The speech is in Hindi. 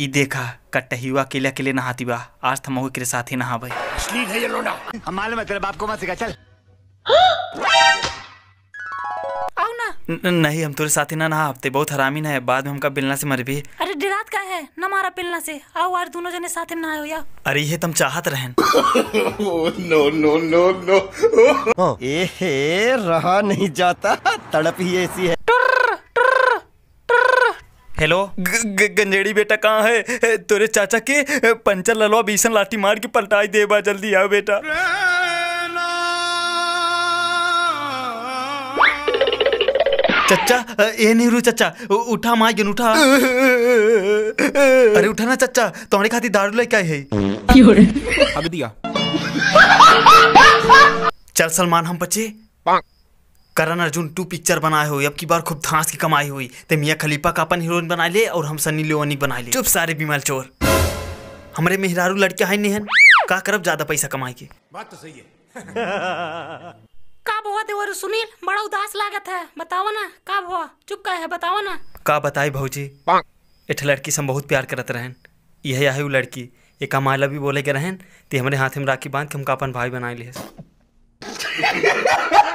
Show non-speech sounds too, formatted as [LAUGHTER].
ई देखा कटहिवा अकेले अकेले नहाती बा। आज थमहू के साथ ही नहाबे। हम मालूम है तेरे बाप को मत सिखा चल। आओ ना। न- नहीं हम तोरे साथ ही ना नहा हफ़्ते बहुत हरामी ना है बाद में हमका बिलना से मर भी। अरे डिरात का है न मारा पिलना से। आओ यार दोनों जने साथ में नहायो या। अरे ये तुम चाहत रहन। ए रहा नहीं जाता तड़प ही ऐसी है। हेलो गंजेड़ी बेटा कहाँ है? तोरे चाचा के पंचर ललवा बीसन लाठी मार के पलटाई दे बा जल्दी आओ बेटा। चच्चा ए नहीं रू चच्चा उठा माँ जन उठा। अरे उठा ना चच्चा तुम्हारे खातिर दारू लेके आई है। अभी दिया। चल सलमान हम बच्चे करण अर्जुन टू पिक्चर बनाए हुई अब की बार खूब धांस की कमाई हुई। ते मियाँ खलीफा का अपन हीरोइन बना ले और हम सनी लियोनी बना ले। चुप सारे बीमार चोर। हमरे मेहरारू लड़के हैं नहीं का करब ज़्यादा पैसा कमाए के? [LAUGHS] का हुआ देवर सुनील बड़ा उदास लागत है। बताओ ना का हुआ चुप का है बताओ ना। का बताई भौजी? एठ लड़की से बहुत प्यार करत रहन। यही है वो लड़की। एक माला भी बोले के रहन ते हमरे हाथ में राखी बाँध के हमका अपन भाई बनाए लिए [LAUGHS]